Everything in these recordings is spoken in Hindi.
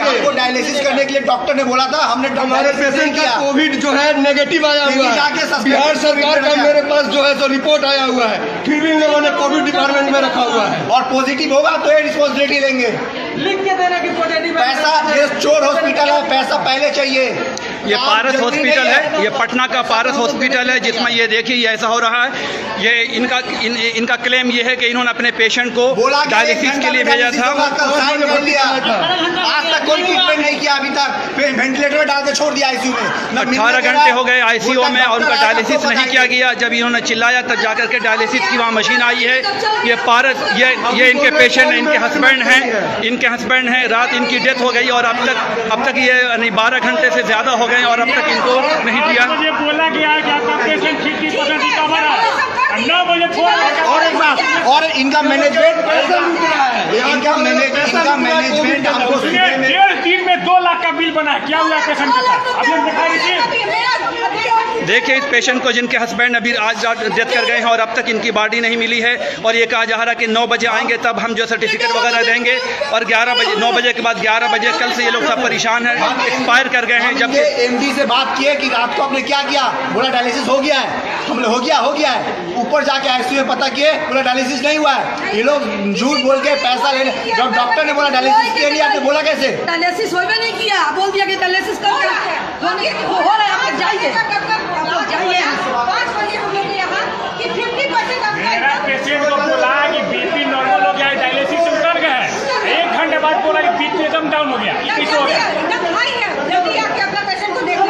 आपको डायलिसिस करने के लिए डॉक्टर ने बोला था हमने हमारे पेशेंट का कोविड जो है नेगेटिव आया हुआ है। बिहार सरकार का मेरे पास जो है सो रिपोर्ट आया हुआ है। फिर भी उन्होंने लोगों ने कोविड डिपार्टमेंट में रखा हुआ है। और पॉजिटिव होगा तो ये रिस्पॉन्सिबिलिटी लेंगे। लिख के देना की पॉजिटिव पैसा ये चोर हॉस्पिटल है पैसा पहले चाहिए। ये पारस हॉस्पिटल है ये पटना का पारस हॉस्पिटल है जिसमें ये देखिए ये ऐसा हो रहा है। ये इनका इन, इनका क्लेम ये है कि इन्होंने अपने पेशेंट को डायलिसिस के लिए भेजा था। लिया। आज तक कोई किया अभी तक? फिर वेंटिलेटर में डाल के छोड़ दिया आईसीयू में। अठारह घंटे हो गए आईसीयू में और उनका डायलिसिस नहीं किया गया। जब इन्होंने चिल्लाया तब जाकर के डायलिसिस की वहाँ मशीन आई है। ये पारस ये ये इनके पेशेंट हैं इनके हस्बैंड हैं इनके हस्बैंड हैं। रात इनकी डेथ हो गई और अब तक अब तक ये यानी बारह घंटे से ज़्यादा हो गए और अब तक इनको नहीं दिया। बोला गया है कि आपका पेशेंट और एक बात और इनका मैनेजमेंट इनका मैनेज इनका मैनेजमेंट हमको दिन में दो लाख का बिल बना है। क्या हुआ कैसे अभी हम दिखा देखिए इस पेशेंट को जिनके हस्बैंड अभी आज रात डेथ कर गए हैं और अब तक इनकी बॉडी नहीं मिली है और ये कहा जा रहा है कि नौ बजे आएँगे तब हम जो सर्टिफिकेट वगैरह देंगे और ग्यारह बजे नौ बजे के बाद ग्यारह बजे कल से ये लोग सब परेशान हैं एक्सपायर कर गए हैं जब ये एमडी से बात किए कि आपको आपने क्या किया? बोला डायलिसिस हो गया है। हमने हो गया हो गया है। ऊपर जाके आईसीयू में पता किए बोला डायलिसिस नहीं हुआ है। ये लोग झूठ बोल के पैसा लेने जब डॉक्टर ने बोला डायलिसिस के लिए आपने बोला कैसे? डायलिसिस होबे नहीं किया। बोल दिया कि डायलिसिस कर। हो हो रहा है आप जाइए आप लोग जाइए मेरा पेशेंट को बोला कि बीपी नॉर्मल हो गया है डायलिसिस से उतर गया है एक घंटे बाद बोला कि बीपी एकदम डाउन हो गया। ये कैसे हो गया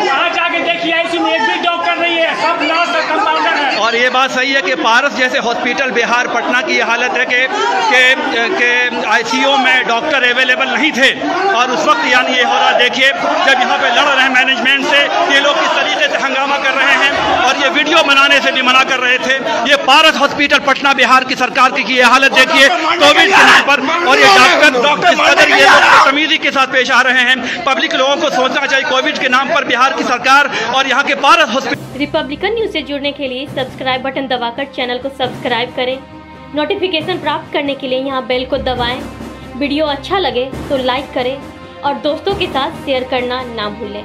वहाँ जाके देखिए आईसीयू में एक भी डॉक्टर नहीं है सब नर्स और कंपाउंडर है और ये बात सही है कि पारस जैसे हॉस्पिटल बिहार, पटना की हालत है कि कि आईसीयू में डॉक्टर अवेलेबल नहीं थे। और उस वक्त यानी ये हो रहा, देखिए, जब यहाँ पे लड़ रहे हैं मैनेजमेंट से, ये लोग किस तरीके से हंगामा कर रहे हैं और ये वीडियो बनाने से भी मना कर रहे थे। ये पारस हॉस्पिटल, पटना बिहार की सरकार की की ये हालत देखिए, कोविड के नाम पर। और ये डॉक्टर कदर ये लोग बदतमीजी के साथ पेश आ रहे हैं। पब्लिक लोगों को सोचना चाहिए, कोविड के नाम पर बिहार की सरकार और यहाँ के पारस हॉस्पिटल रिपब्लिकन न्यूज़ से जुड़ने के लिए सब्सक्राइब बटन दबाकर चैनल को सब्सक्राइब करें। नोटिफिकेशन प्राप्त करने के लिए यहाँ बेल को दबाएँ। वीडियो अच्छा लगे तो लाइक करें और दोस्तों के साथ शेयर करना ना भूलें।